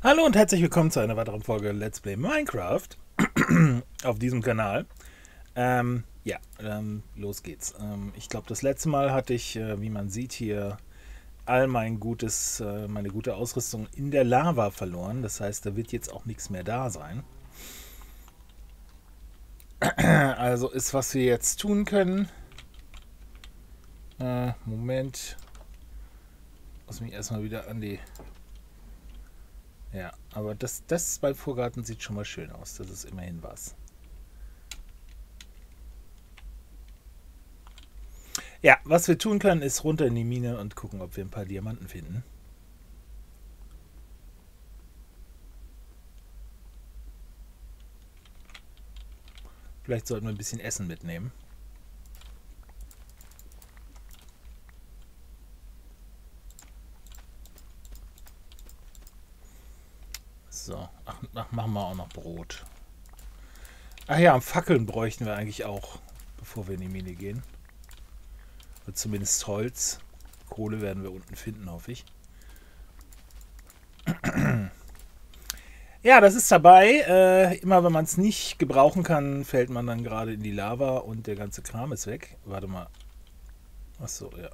Hallo und herzlich willkommen zu einer weiteren Folge Let's Play Minecraft auf diesem Kanal. Ähm, ja, ähm, los geht's. Ähm, ich glaube, das letzte Mal hatte ich, äh, wie man sieht hier, all mein gutes, äh, meine gute Ausrüstung in der Lava verloren. Das heißt, da wird jetzt auch nichts mehr da sein. Also ist, was wir jetzt tun können. Äh, Moment. Muss mich erstmal wieder an die ja, aber das, das beim Vorgarten sieht schon mal schön aus. Das ist immerhin was. Ja, was wir tun können, ist runter in die Mine und gucken, ob wir ein paar Diamanten finden. Vielleicht sollten wir ein bisschen Essen mitnehmen. So, ach, ach, machen wir auch noch Brot. Ach ja, Fackeln bräuchten wir eigentlich auch, bevor wir in die Mine gehen. Oder zumindest Holz. Kohle werden wir unten finden, hoffe ich. Ja, das ist dabei. Äh, immer wenn man es nicht gebrauchen kann, fällt man dann gerade in die Lava und der ganze Kram ist weg. Warte mal. Achso, ja.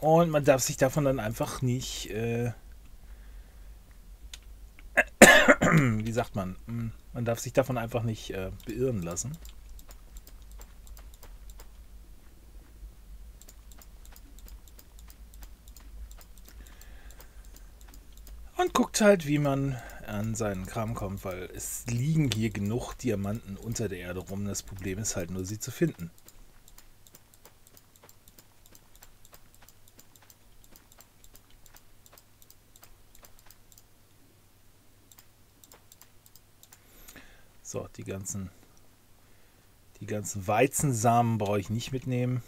Und man darf sich davon dann einfach nicht äh, wie sagt man, hm, man darf sich davon einfach nicht äh, beirren lassen. Und guckt halt, wie man an seinen Kram kommt, weil es liegen hier genug Diamanten unter der Erde rum. Das Problem ist halt nur, sie zu finden. So, die ganzen, die ganzen Weizensamen brauche ich nicht mitnehmen.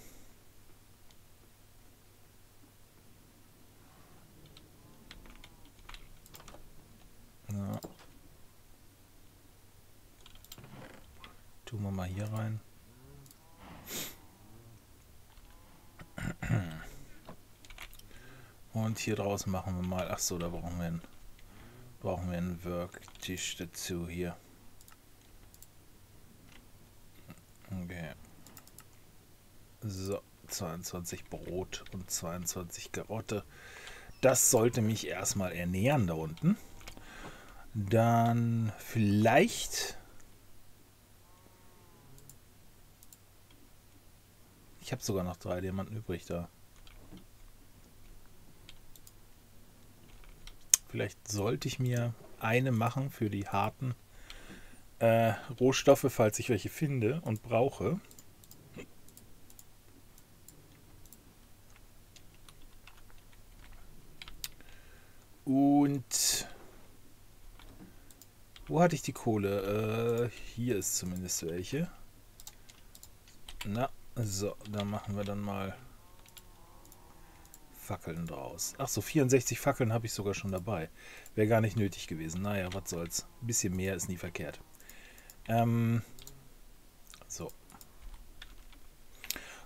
Ja. Tun wir mal hier rein. Und hier draußen machen wir mal. Ach so, da brauchen wir einen, brauchen wir einen Worktisch dazu hier. Okay. So, 22 Brot und 22 Karotte. Das sollte mich erstmal ernähren da unten. Dann vielleicht... Ich habe sogar noch drei Diamanten übrig da. Vielleicht sollte ich mir eine machen für die harten äh, Rohstoffe, falls ich welche finde und brauche. Und wo hatte ich die Kohle? Äh, hier ist zumindest welche. Na, so, da machen wir dann mal Fackeln draus. Ach so, 64 Fackeln habe ich sogar schon dabei. Wäre gar nicht nötig gewesen. Naja, was soll's. Ein bisschen mehr ist nie verkehrt. Ähm, so.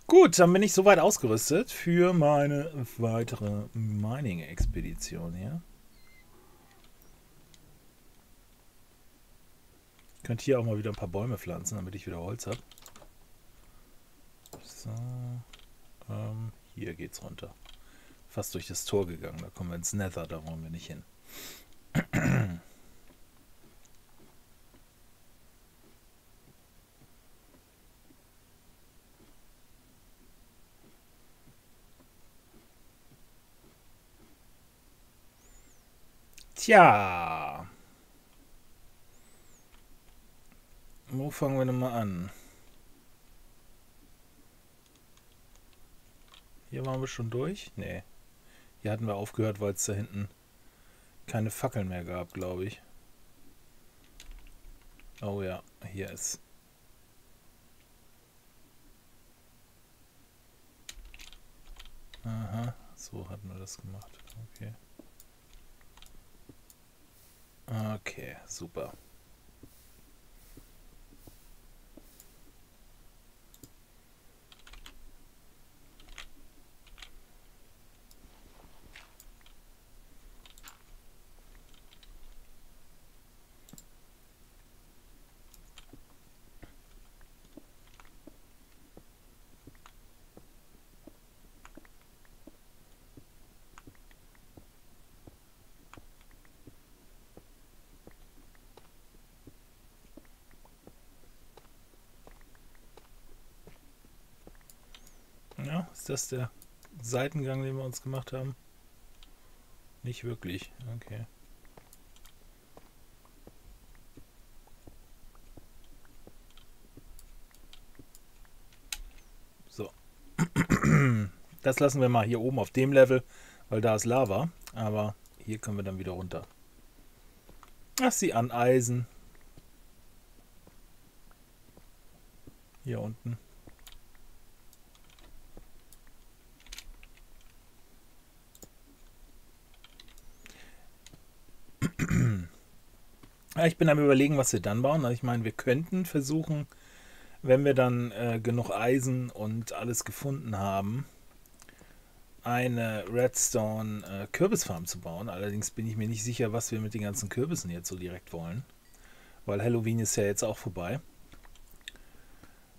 Gut, dann bin ich soweit ausgerüstet für meine weitere Mining-Expedition hier. Ich könnte hier auch mal wieder ein paar Bäume pflanzen, damit ich wieder Holz habe. So. Ähm, hier geht's runter. Fast durch das Tor gegangen. Da kommen wir ins Nether, da wollen wir nicht hin. Tja. Wo fangen wir denn mal an? Hier waren wir schon durch? Nee. Hier hatten wir aufgehört, weil es da hinten keine Fackeln mehr gab, glaube ich. Oh ja, hier ist. Aha, so hatten wir das gemacht. Okay. Okay, super. Ist das der Seitengang, den wir uns gemacht haben? Nicht wirklich. Okay. So. Das lassen wir mal hier oben auf dem Level, weil da ist Lava. Aber hier können wir dann wieder runter. Ach, sie aneisen. Hier unten. Ja, ich bin am überlegen, was wir dann bauen. Also ich meine, wir könnten versuchen, wenn wir dann äh, genug Eisen und alles gefunden haben, eine Redstone äh, Kürbisfarm zu bauen. Allerdings bin ich mir nicht sicher, was wir mit den ganzen Kürbissen jetzt so direkt wollen. Weil Halloween ist ja jetzt auch vorbei.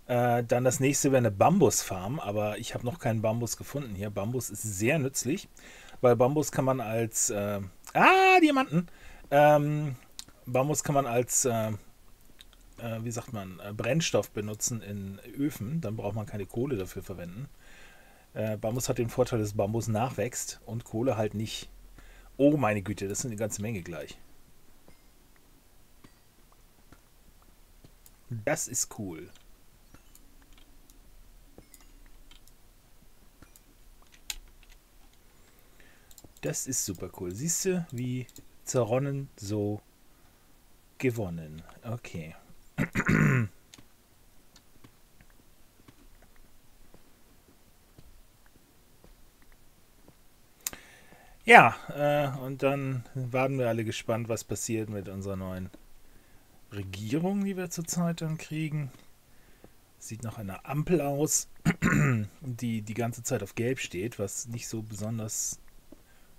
Äh, dann das nächste wäre eine Bambusfarm, aber ich habe noch keinen Bambus gefunden hier. Bambus ist sehr nützlich, weil Bambus kann man als... Äh, ah, Diamanten! Ähm, Bambus kann man als... Äh, äh, wie sagt man, äh, Brennstoff benutzen in Öfen, dann braucht man keine Kohle dafür verwenden. Äh, Bambus hat den Vorteil, dass Bambus nachwächst und Kohle halt nicht. Oh meine Güte, das sind eine ganze Menge gleich. Das ist cool. Das ist super cool. Siehst du, wie zerronnen, so gewonnen. Okay. Ja, äh, und dann waren wir alle gespannt, was passiert mit unserer neuen Regierung, die wir zurzeit dann kriegen. Sieht nach einer Ampel aus, die die ganze Zeit auf Gelb steht, was nicht so besonders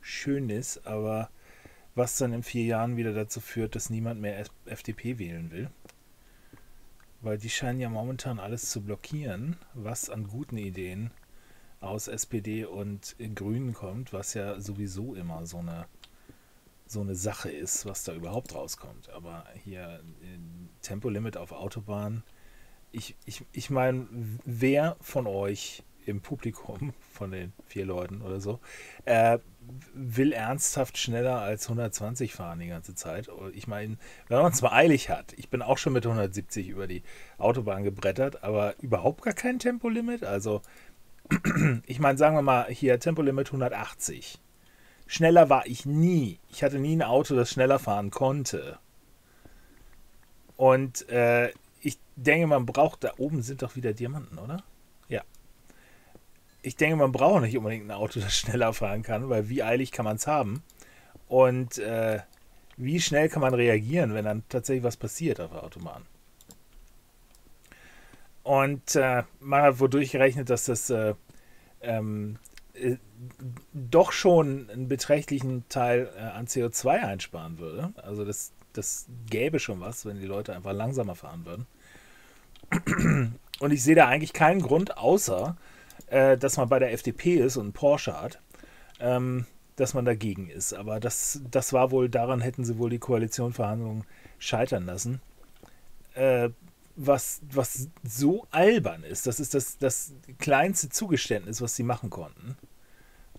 schön ist, aber was dann in vier Jahren wieder dazu führt, dass niemand mehr FDP wählen will. Weil die scheinen ja momentan alles zu blockieren, was an guten Ideen aus SPD und Grünen kommt, was ja sowieso immer so eine, so eine Sache ist, was da überhaupt rauskommt. Aber hier Tempolimit auf Autobahn. Ich, ich, ich meine, wer von euch im Publikum, von den vier Leuten oder so, äh, will ernsthaft schneller als 120 fahren die ganze Zeit. Ich meine, wenn man es mal eilig hat, ich bin auch schon mit 170 über die Autobahn gebrettert, aber überhaupt gar kein Tempolimit. Also ich meine, sagen wir mal hier Tempolimit 180. Schneller war ich nie. Ich hatte nie ein Auto, das schneller fahren konnte. Und äh, ich denke, man braucht, da oben sind doch wieder Diamanten, oder? Ja. Ich denke, man braucht nicht unbedingt ein Auto, das schneller fahren kann, weil wie eilig kann man es haben? Und äh, wie schnell kann man reagieren, wenn dann tatsächlich was passiert auf der Autobahn? Und äh, man hat wohl durchgerechnet, dass das äh, ähm, äh, doch schon einen beträchtlichen Teil äh, an CO2 einsparen würde. Also das, das gäbe schon was, wenn die Leute einfach langsamer fahren würden. Und ich sehe da eigentlich keinen Grund, außer äh, dass man bei der FDP ist und Porsche hat, ähm, dass man dagegen ist. Aber das, das war wohl, daran hätten sie wohl die Koalitionverhandlungen scheitern lassen. Äh, was, was so albern ist. Das ist das, das kleinste Zugeständnis, was sie machen konnten.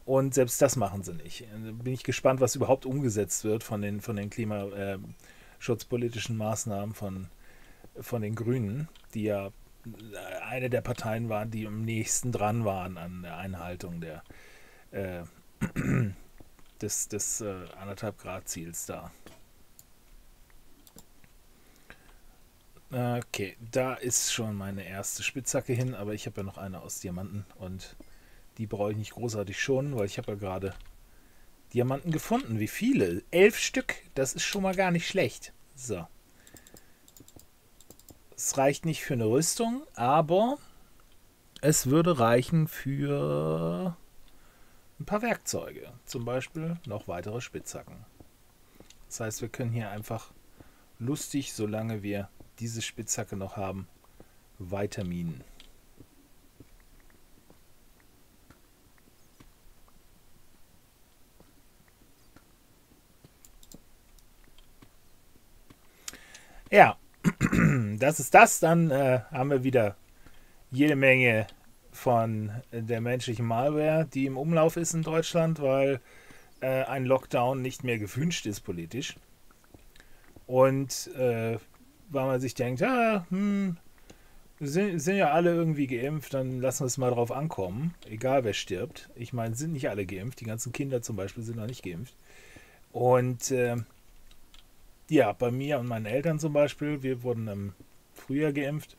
Und selbst das machen sie nicht. Da bin ich gespannt, was überhaupt umgesetzt wird von den, von den klimaschutzpolitischen Maßnahmen von, von den Grünen, die ja eine der Parteien waren, die am nächsten dran waren an der Einhaltung der, äh, des, des äh, anderthalb Grad Ziels da. Okay, da ist schon meine erste Spitzhacke hin, aber ich habe ja noch eine aus Diamanten und die brauche ich nicht großartig schonen, weil ich habe ja gerade Diamanten gefunden. Wie viele? Elf Stück, das ist schon mal gar nicht schlecht. So. Es reicht nicht für eine Rüstung, aber es würde reichen für ein paar Werkzeuge. Zum Beispiel noch weitere Spitzhacken. Das heißt, wir können hier einfach lustig, solange wir diese Spitzhacke noch haben, weiter minen. Ja, das ist das. Dann äh, haben wir wieder jede Menge von der menschlichen Malware, die im Umlauf ist in Deutschland, weil äh, ein Lockdown nicht mehr gewünscht ist politisch. Und äh, weil man sich denkt, ja, hm, sind, sind ja alle irgendwie geimpft, dann lassen wir es mal drauf ankommen, egal wer stirbt. Ich meine, sind nicht alle geimpft, die ganzen Kinder zum Beispiel sind noch nicht geimpft. Und äh, ja, bei mir und meinen Eltern zum Beispiel, wir wurden im Frühjahr geimpft.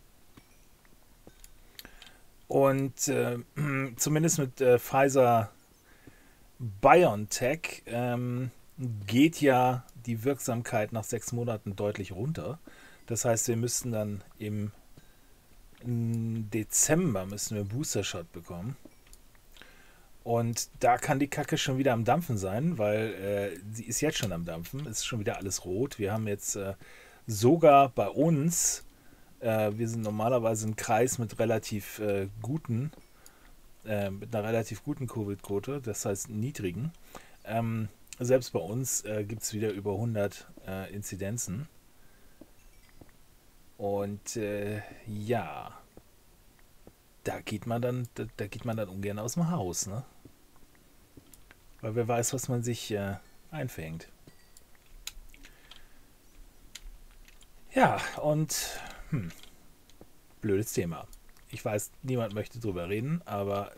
Und äh, zumindest mit äh, Pfizer BioNTech ähm, geht ja die Wirksamkeit nach sechs Monaten deutlich runter. Das heißt, wir müssten dann im Dezember müssen wir Booster-Shot bekommen. Und da kann die Kacke schon wieder am Dampfen sein, weil äh, sie ist jetzt schon am Dampfen, ist schon wieder alles rot. Wir haben jetzt äh, sogar bei uns, äh, wir sind normalerweise ein Kreis mit relativ äh, guten, äh, mit einer relativ guten Covid-Quote, das heißt niedrigen. Ähm, selbst bei uns äh, gibt es wieder über 100 Inzidenzen. Und ja, da geht man dann, da, da, geht man dann ungern aus dem Haus, ne? Weil wer weiß, was man sich äh, einfängt. Ja, und hm, blödes Thema. Ich weiß, niemand möchte drüber reden, aber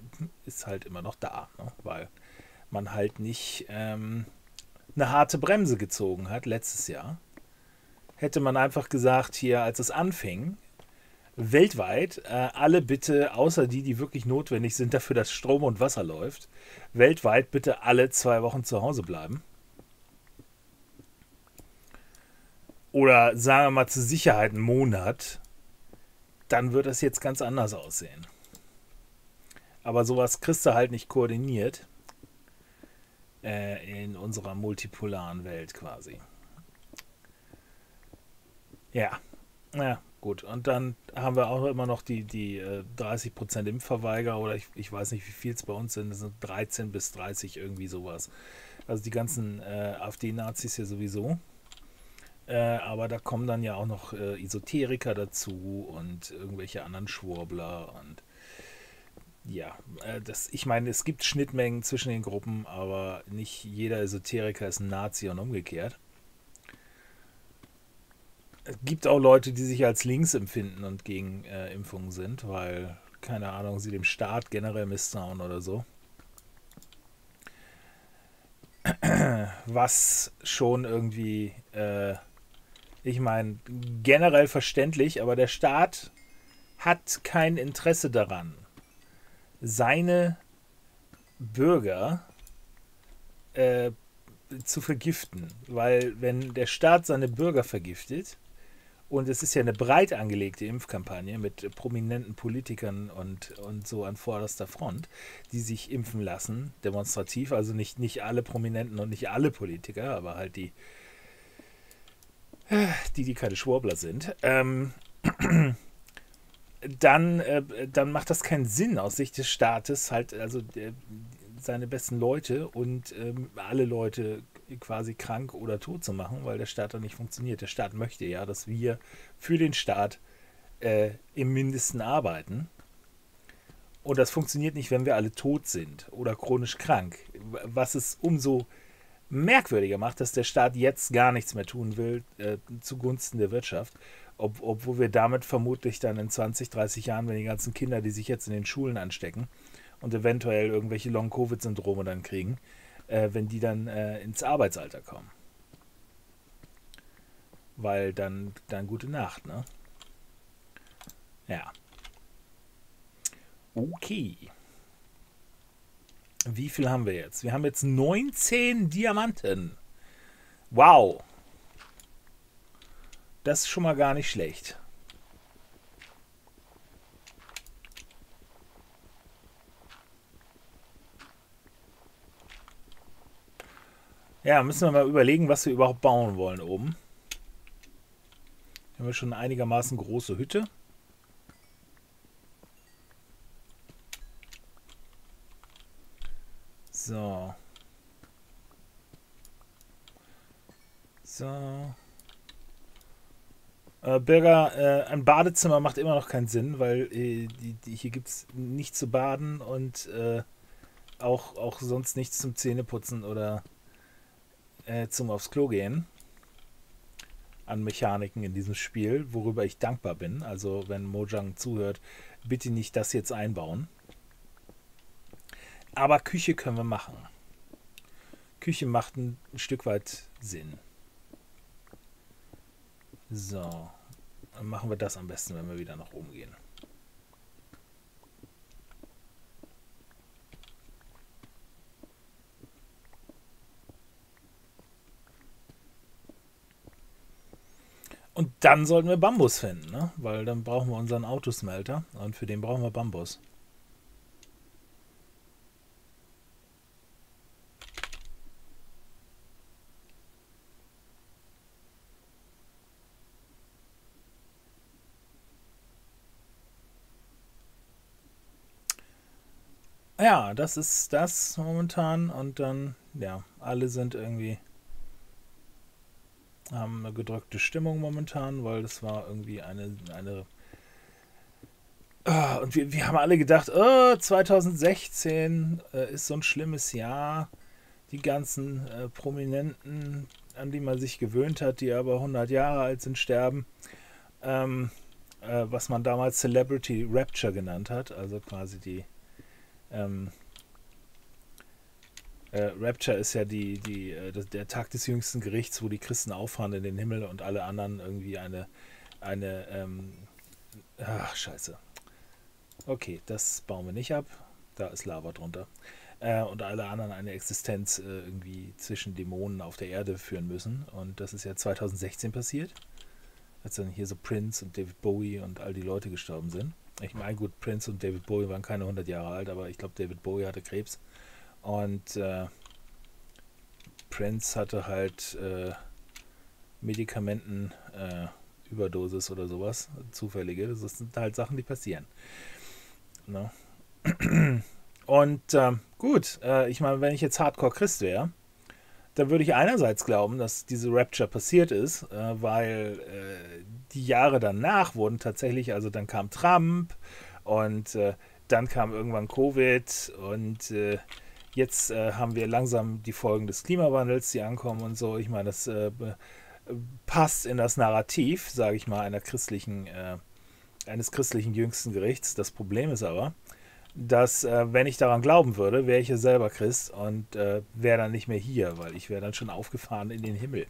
ist halt immer noch da, ne? weil man halt nicht ähm, eine harte Bremse gezogen hat letztes Jahr. Hätte man einfach gesagt, hier, als es anfing, weltweit äh, alle bitte, außer die, die wirklich notwendig sind dafür, dass Strom und Wasser läuft, weltweit bitte alle zwei Wochen zu Hause bleiben. Oder sagen wir mal zur Sicherheit einen Monat, dann wird das jetzt ganz anders aussehen. Aber sowas kriegst du halt nicht koordiniert äh, in unserer multipolaren Welt quasi. Ja, ja, gut. Und dann haben wir auch immer noch die, die äh, 30% Impfverweiger oder ich, ich weiß nicht, wie viel es bei uns sind. Das sind 13 bis 30, irgendwie sowas. Also die ganzen äh, AfD-Nazis hier sowieso. Äh, aber da kommen dann ja auch noch äh, Esoteriker dazu und irgendwelche anderen Schwurbler und ja, äh, das, ich meine, es gibt Schnittmengen zwischen den Gruppen, aber nicht jeder Esoteriker ist ein Nazi und umgekehrt es gibt auch Leute, die sich als links empfinden und gegen äh, Impfungen sind, weil, keine Ahnung, sie dem Staat generell misstrauen oder so. Was schon irgendwie, äh, ich meine, generell verständlich, aber der Staat hat kein Interesse daran, seine Bürger äh, zu vergiften. Weil wenn der Staat seine Bürger vergiftet, und es ist ja eine breit angelegte Impfkampagne mit prominenten Politikern und, und so an vorderster Front, die sich impfen lassen, demonstrativ. Also nicht, nicht alle Prominenten und nicht alle Politiker, aber halt die, die, die keine Schwurbler sind. Ähm, dann, äh, dann macht das keinen Sinn aus Sicht des Staates, halt, also der, seine besten Leute und ähm, alle Leute quasi krank oder tot zu machen, weil der Staat dann nicht funktioniert. Der Staat möchte ja, dass wir für den Staat äh, im Mindesten arbeiten. Und das funktioniert nicht, wenn wir alle tot sind oder chronisch krank. Was es umso merkwürdiger macht, dass der Staat jetzt gar nichts mehr tun will äh, zugunsten der Wirtschaft. Ob, obwohl wir damit vermutlich dann in 20, 30 Jahren, wenn die ganzen Kinder, die sich jetzt in den Schulen anstecken und eventuell irgendwelche Long-Covid-Syndrome dann kriegen, äh, wenn die dann äh, ins Arbeitsalter kommen. Weil dann, dann gute Nacht, ne? Ja. Okay. Wie viel haben wir jetzt? Wir haben jetzt 19 Diamanten. Wow. Das ist schon mal gar nicht schlecht. Ja, müssen wir mal überlegen, was wir überhaupt bauen wollen oben. Haben wir schon einigermaßen große Hütte. So. So. Äh, Bürger, äh, ein Badezimmer macht immer noch keinen Sinn, weil äh, hier gibt es nichts zu baden und äh, auch sonst nichts zum Zähneputzen oder äh, zum aufs Klo gehen an Mechaniken in diesem Spiel, worüber ich dankbar bin. Also wenn Mojang zuhört, bitte nicht das jetzt einbauen. Aber Küche können wir machen. Küche macht ein, ein Stück weit Sinn. So, dann machen wir das am besten, wenn wir wieder nach oben gehen. Und dann sollten wir Bambus finden, ne? weil dann brauchen wir unseren Autosmelter und für den brauchen wir Bambus. Ja, das ist das momentan und dann, ja, alle sind irgendwie haben eine gedrückte Stimmung momentan, weil das war irgendwie eine, eine oh, und wir, wir haben alle gedacht, oh, 2016 äh, ist so ein schlimmes Jahr. Die ganzen äh, Prominenten, an die man sich gewöhnt hat, die aber 100 Jahre alt sind, sterben. Ähm, äh, was man damals Celebrity Rapture genannt hat, also quasi die ähm, äh, Rapture ist ja die, die, äh, der Tag des jüngsten Gerichts, wo die Christen auffahren in den Himmel und alle anderen irgendwie eine, eine, ähm, ach, scheiße. Okay, das bauen wir nicht ab. Da ist Lava drunter. Äh, und alle anderen eine Existenz äh, irgendwie zwischen Dämonen auf der Erde führen müssen. Und das ist ja 2016 passiert. Als dann hier so Prince und David Bowie und all die Leute gestorben sind. Ich meine, gut, Prince und David Bowie waren keine 100 Jahre alt, aber ich glaube, David Bowie hatte Krebs. Und äh, Prince hatte halt äh, Medikamenten-Überdosis äh, oder sowas, zufällige. Das sind halt Sachen, die passieren. Ne? Und ähm, gut, äh, ich meine, wenn ich jetzt Hardcore-Christ wäre, dann würde ich einerseits glauben, dass diese Rapture passiert ist, äh, weil äh, die Jahre danach wurden tatsächlich, also dann kam Trump und äh, dann kam irgendwann Covid und äh, Jetzt äh, haben wir langsam die Folgen des Klimawandels, die ankommen und so. Ich meine, das äh, passt in das Narrativ, sage ich mal, einer christlichen, äh, eines christlichen jüngsten Gerichts. Das Problem ist aber, dass äh, wenn ich daran glauben würde, wäre ich ja selber Christ und äh, wäre dann nicht mehr hier, weil ich wäre dann schon aufgefahren in den Himmel.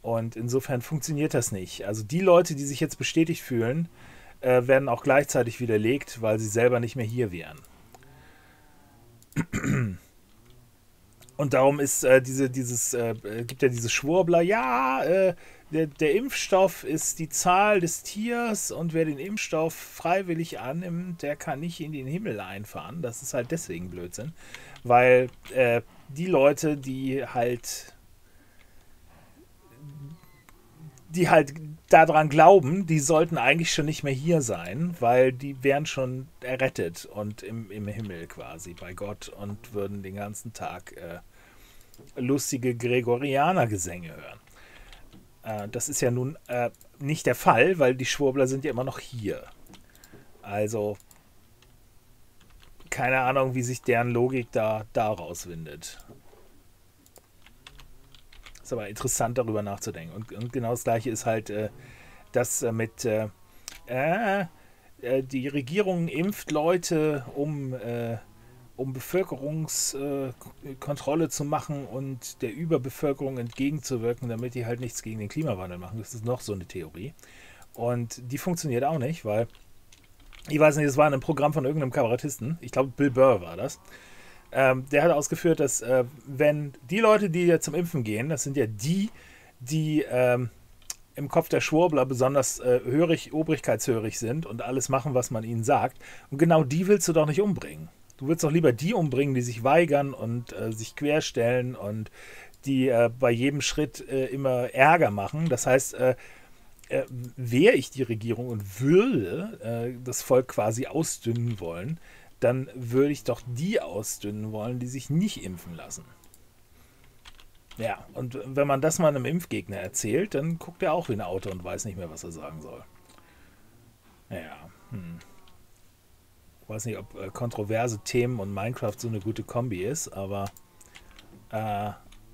Und insofern funktioniert das nicht. Also die Leute, die sich jetzt bestätigt fühlen, äh, werden auch gleichzeitig widerlegt, weil sie selber nicht mehr hier wären. Und darum ist äh, diese, dieses, äh, gibt ja dieses Schwurbler, ja, äh, der, der, Impfstoff ist die Zahl des Tiers und wer den Impfstoff freiwillig annimmt, der kann nicht in den Himmel einfahren. Das ist halt deswegen Blödsinn. Weil äh, die Leute, die halt die halt daran glauben, die sollten eigentlich schon nicht mehr hier sein, weil die wären schon errettet und im, im Himmel quasi bei Gott und würden den ganzen Tag äh, lustige Gregorianer-Gesänge hören. Äh, das ist ja nun äh, nicht der Fall, weil die Schwurbler sind ja immer noch hier. Also keine Ahnung, wie sich deren Logik da daraus windet. Ist aber interessant, darüber nachzudenken. Und, und genau das Gleiche ist halt äh, das äh, mit äh, äh, äh, die Regierung impft Leute, um, äh, um Bevölkerungskontrolle zu machen und der Überbevölkerung entgegenzuwirken, damit die halt nichts gegen den Klimawandel machen. Das ist noch so eine Theorie. Und die funktioniert auch nicht, weil ich weiß nicht, es war in einem Programm von irgendeinem Kabarettisten. Ich glaube, Bill Burr war das. Ähm, der hat ausgeführt, dass äh, wenn die Leute, die ja zum Impfen gehen, das sind ja die, die ähm, im Kopf der Schwurbler besonders äh, hörig, obrigkeitshörig sind und alles machen, was man ihnen sagt. Und genau die willst du doch nicht umbringen. Du willst doch lieber die umbringen, die sich weigern und äh, sich querstellen und die äh, bei jedem Schritt äh, immer Ärger machen. Das heißt, äh, wäre ich die Regierung und würde das Volk quasi ausdünnen wollen, dann würde ich doch die ausdünnen wollen, die sich nicht impfen lassen. Ja, und wenn man das mal einem Impfgegner erzählt, dann guckt er auch wie ein Auto und weiß nicht mehr, was er sagen soll. Ja, hm. Ich weiß nicht, ob äh, kontroverse Themen und Minecraft so eine gute Kombi ist, aber äh, äh,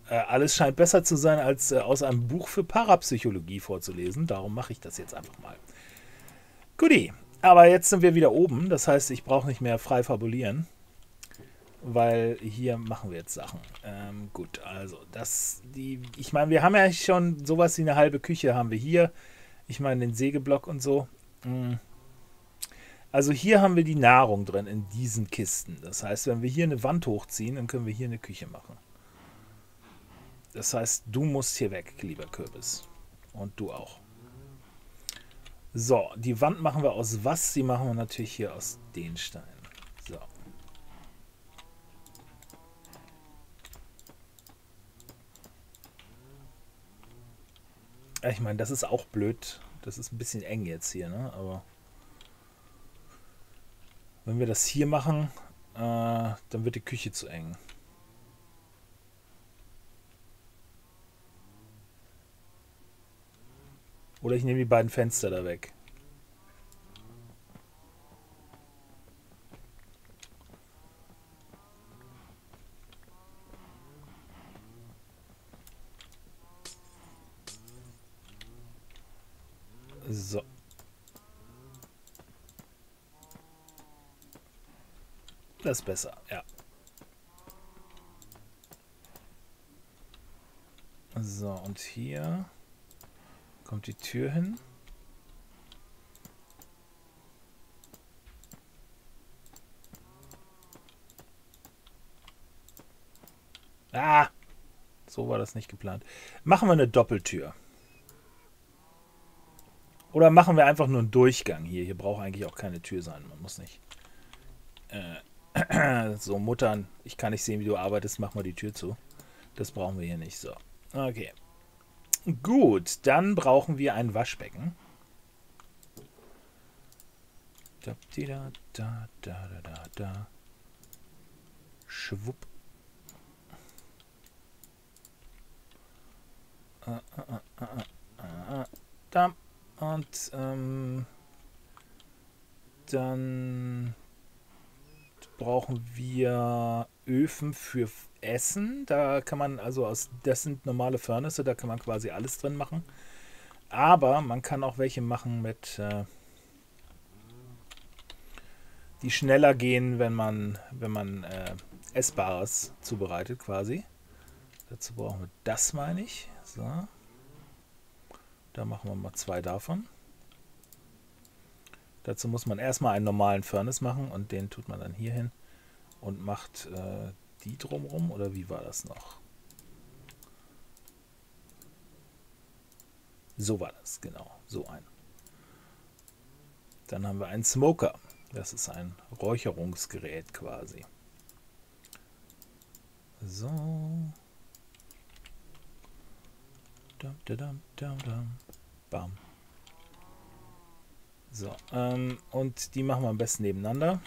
alles scheint besser zu sein, als äh, aus einem Buch für Parapsychologie vorzulesen. Darum mache ich das jetzt einfach mal. Guti, aber jetzt sind wir wieder oben. Das heißt, ich brauche nicht mehr frei fabulieren weil hier machen wir jetzt Sachen. Ähm, gut, also das, die, ich meine, wir haben ja schon sowas wie eine halbe Küche haben wir hier. Ich meine den Sägeblock und so. Hm. Also hier haben wir die Nahrung drin in diesen Kisten. Das heißt, wenn wir hier eine Wand hochziehen, dann können wir hier eine Küche machen. Das heißt, du musst hier weg, lieber Kürbis. Und du auch. So, die Wand machen wir aus was? Die machen wir natürlich hier aus den Steinen. So. Ich meine, das ist auch blöd. Das ist ein bisschen eng jetzt hier, ne? Aber wenn wir das hier machen, äh, dann wird die Küche zu eng. Oder ich nehme die beiden Fenster da weg. So. Das ist besser, ja. So, und hier kommt die Tür hin. Ah, so war das nicht geplant. Machen wir eine Doppeltür. Oder machen wir einfach nur einen Durchgang hier. Hier braucht eigentlich auch keine Tür sein. Man muss nicht. Äh, so, Muttern, ich kann nicht sehen, wie du arbeitest. Mach mal die Tür zu. Das brauchen wir hier nicht. So. Okay. Gut, dann brauchen wir ein Waschbecken. Da, da, da, da, da, da. Schwupp. Ah, ah, ah, da. Und ähm, dann brauchen wir Öfen für Essen. Da kann man, also aus, das sind normale Furnace, da kann man quasi alles drin machen. Aber man kann auch welche machen mit, äh, die schneller gehen, wenn man, wenn man äh, Essbares zubereitet quasi. Dazu brauchen wir das, meine ich. So. Da machen wir mal zwei davon. Dazu muss man erstmal einen normalen Furnace machen und den tut man dann hier hin und macht äh, die drumrum oder wie war das noch? So war das, genau, so ein. Dann haben wir einen Smoker. Das ist ein Räucherungsgerät quasi. So. Dum, dum, dum, Bam. So, ähm, und die machen wir am besten nebeneinander.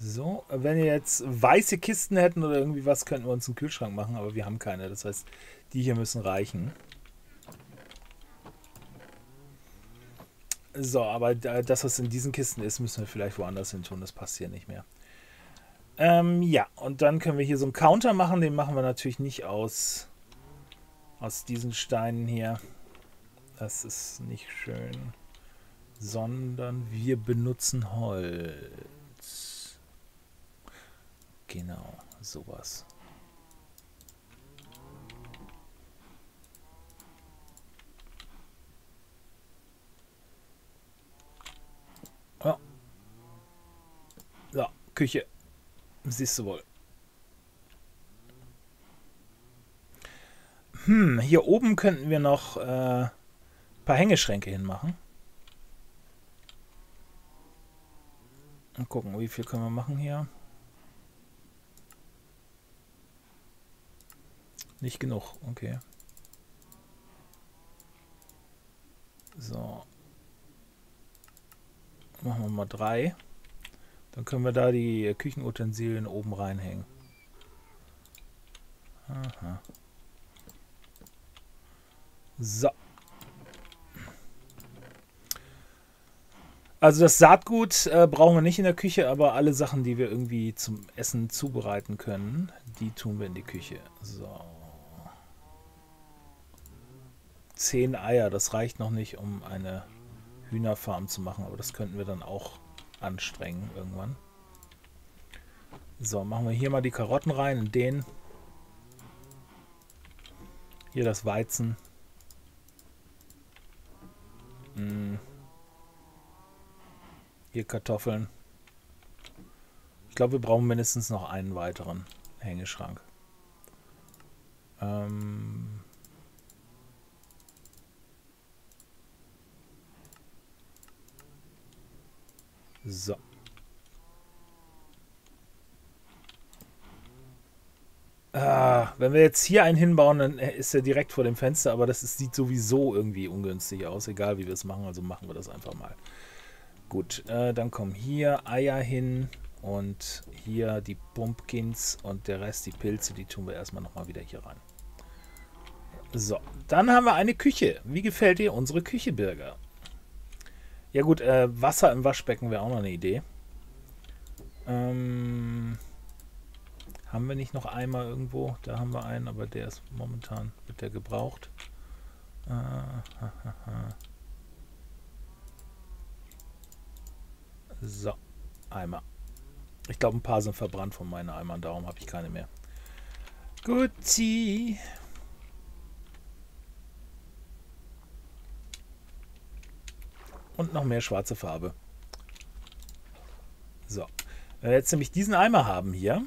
So, wenn wir jetzt weiße Kisten hätten oder irgendwie was, könnten wir uns einen Kühlschrank machen, aber wir haben keine. Das heißt, die hier müssen reichen. So, aber das, was in diesen Kisten ist, müssen wir vielleicht woanders hin tun. Das passt hier nicht mehr. Ähm, ja, und dann können wir hier so einen Counter machen. Den machen wir natürlich nicht aus, aus diesen Steinen hier. Das ist nicht schön. Sondern wir benutzen Holz. Genau, sowas. Oh. So, Küche. Siehst du wohl. Hm, hier oben könnten wir noch äh, ein paar Hängeschränke hinmachen. Und gucken, wie viel können wir machen hier. Nicht genug, okay. So. Machen wir mal drei. Dann können wir da die Küchenutensilien oben reinhängen. Aha. So. Also das Saatgut äh, brauchen wir nicht in der Küche, aber alle Sachen, die wir irgendwie zum Essen zubereiten können, die tun wir in die Küche. So. Zehn Eier, das reicht noch nicht, um eine Hühnerfarm zu machen, aber das könnten wir dann auch anstrengen irgendwann. So, machen wir hier mal die Karotten rein, in den. Hier das Weizen. Hm. Hier Kartoffeln. Ich glaube, wir brauchen mindestens noch einen weiteren Hängeschrank. Ähm so. Ah, wenn wir jetzt hier einen hinbauen, dann ist er direkt vor dem Fenster, aber das ist, sieht sowieso irgendwie ungünstig aus, egal wie wir es machen, also machen wir das einfach mal. Gut, äh, dann kommen hier Eier hin und hier die Pumpkins und der Rest, die Pilze, die tun wir erstmal nochmal wieder hier rein. So, dann haben wir eine Küche. Wie gefällt dir unsere Küche, Birger? Ja gut, äh, Wasser im Waschbecken wäre auch noch eine Idee. Ähm, haben wir nicht noch einmal irgendwo? Da haben wir einen, aber der ist momentan, wird der gebraucht. Äh. So, Eimer. Ich glaube, ein paar sind verbrannt von meinen Eimern, darum habe ich keine mehr. Guti. Und noch mehr schwarze Farbe. So. Wenn wir jetzt nämlich diesen Eimer haben hier.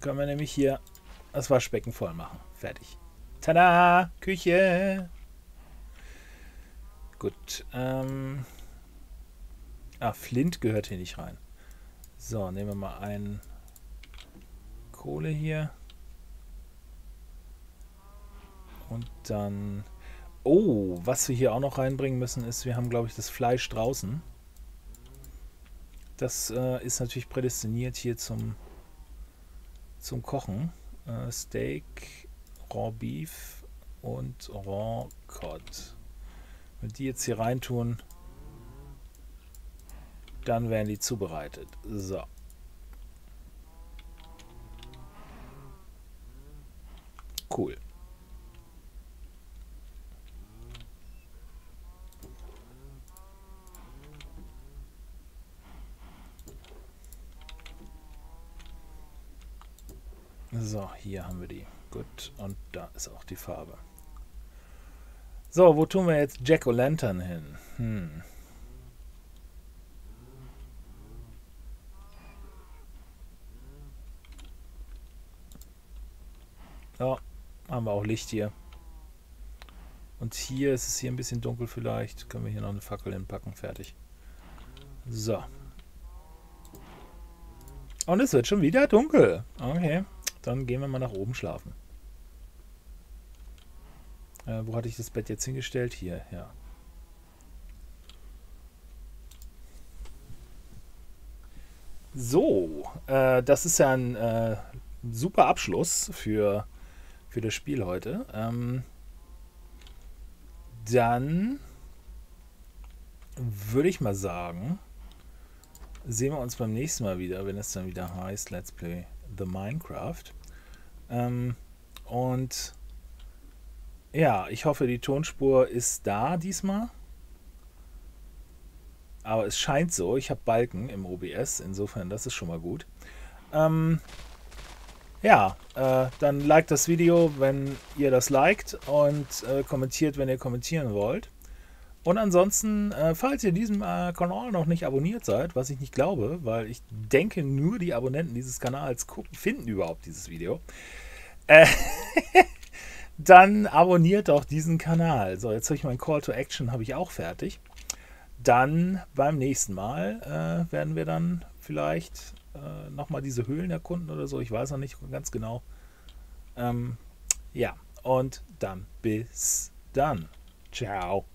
Können wir nämlich hier das Waschbecken voll machen. Fertig. Tada! Küche! Gut. Ähm ah, Flint gehört hier nicht rein. So, nehmen wir mal ein Kohle hier. Und dann... Oh, was wir hier auch noch reinbringen müssen, ist, wir haben, glaube ich, das Fleisch draußen. Das äh, ist natürlich prädestiniert hier zum, zum Kochen. Äh, Steak, Raw Beef und Raw Cod. Wenn die jetzt hier reintun, dann werden die zubereitet. So. Cool. So, hier haben wir die. Gut, und da ist auch die Farbe. So, wo tun wir jetzt Jack-O-Lantern hin? Hm. Ja, haben wir auch Licht hier. Und hier ist es hier ein bisschen dunkel vielleicht. Können wir hier noch eine Fackel hinpacken. Fertig. So. Und es wird schon wieder dunkel. Okay, dann gehen wir mal nach oben schlafen. Äh, wo hatte ich das Bett jetzt hingestellt? Hier, ja. So, äh, das ist ja ein äh, super Abschluss für, für das Spiel heute. Ähm, dann würde ich mal sagen, sehen wir uns beim nächsten Mal wieder, wenn es dann wieder heißt Let's Play The Minecraft. Ähm, und ja, ich hoffe, die Tonspur ist da diesmal. Aber es scheint so. Ich habe Balken im OBS, insofern das ist schon mal gut. Ähm, ja, äh, dann liked das Video, wenn ihr das liked und äh, kommentiert, wenn ihr kommentieren wollt. Und ansonsten, äh, falls ihr diesem äh, Kanal noch nicht abonniert seid, was ich nicht glaube, weil ich denke, nur die Abonnenten dieses Kanals gucken, finden überhaupt dieses Video. Äh, dann abonniert doch diesen Kanal. So, jetzt habe ich mein Call to Action habe ich auch fertig. Dann beim nächsten Mal äh, werden wir dann vielleicht äh, nochmal diese Höhlen erkunden oder so. Ich weiß noch nicht ganz genau. Ähm, ja, und dann bis dann. Ciao.